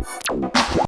Oh